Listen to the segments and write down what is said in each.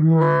Mm-hmm.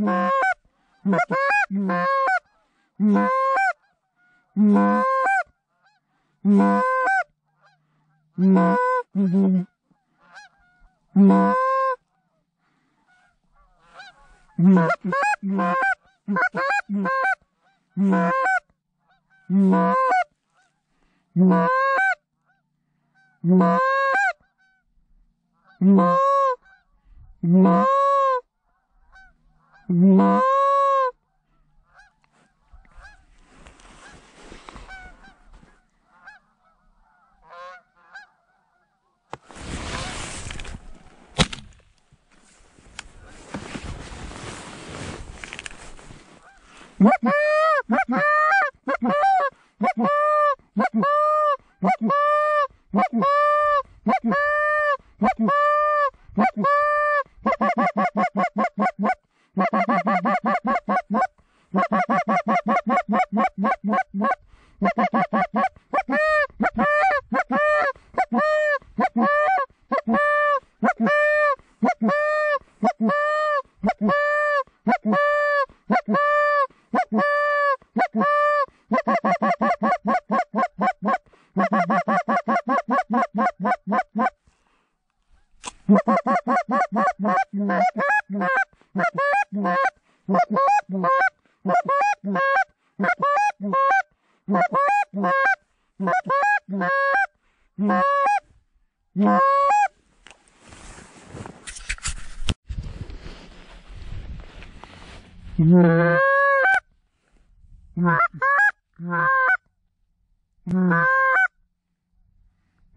Bye. Mom. Woo-hoo!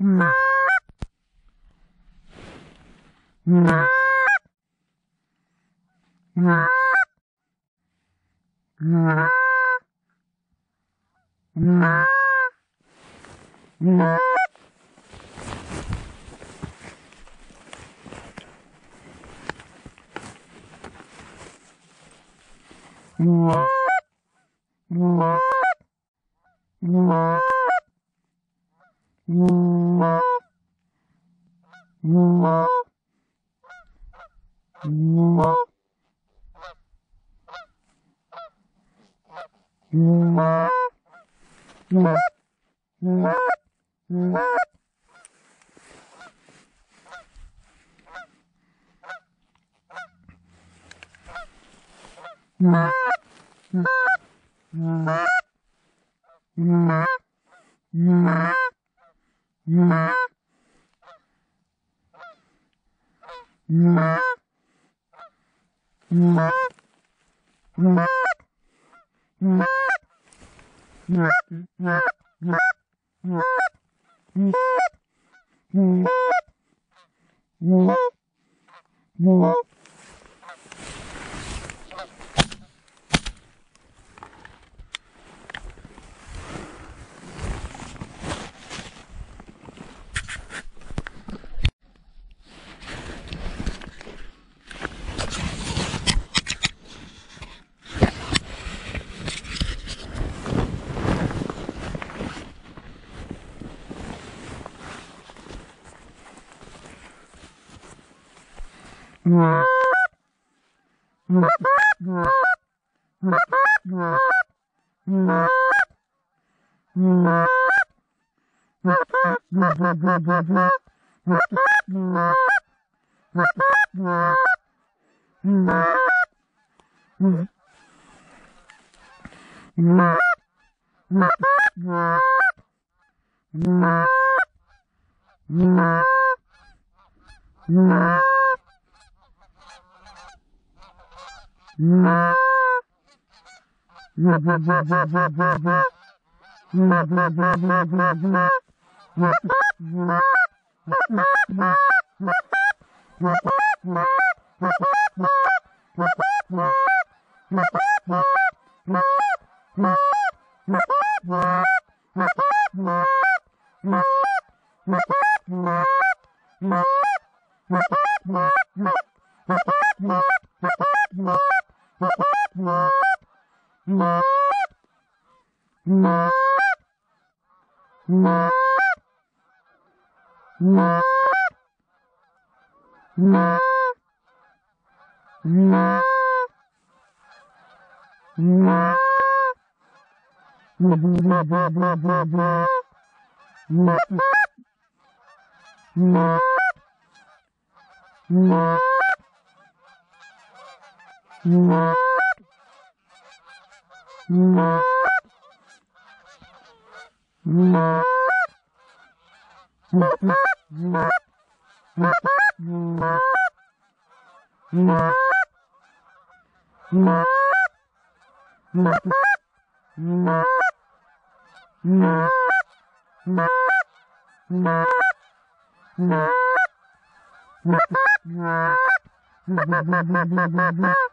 Mm-hmm. Whoa. Mm-hmm. Mm-hmm. Mm-hmm. Bye. Mwah. Ma ma ma ma ma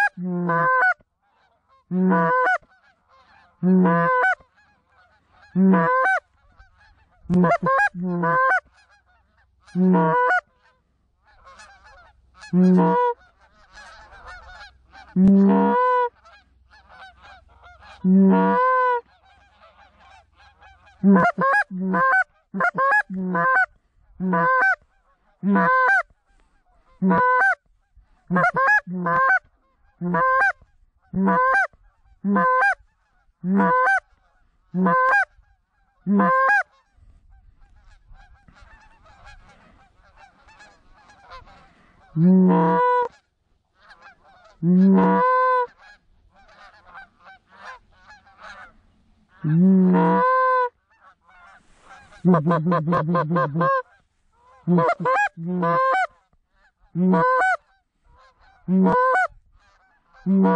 ま、ま、ま、Mwah! Mwah! Mwah! Mwah! Mwah! Mwah! Mm-hmm.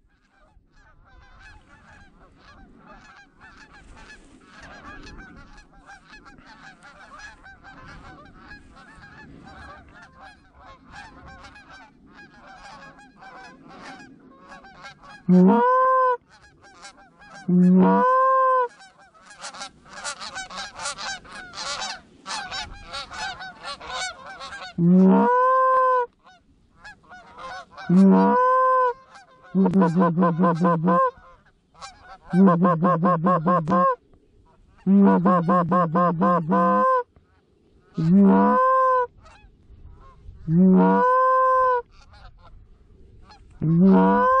Yeah.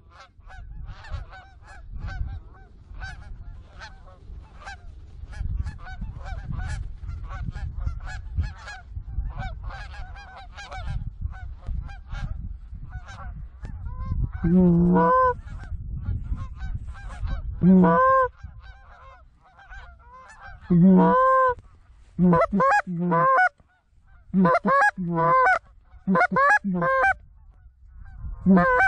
Bye.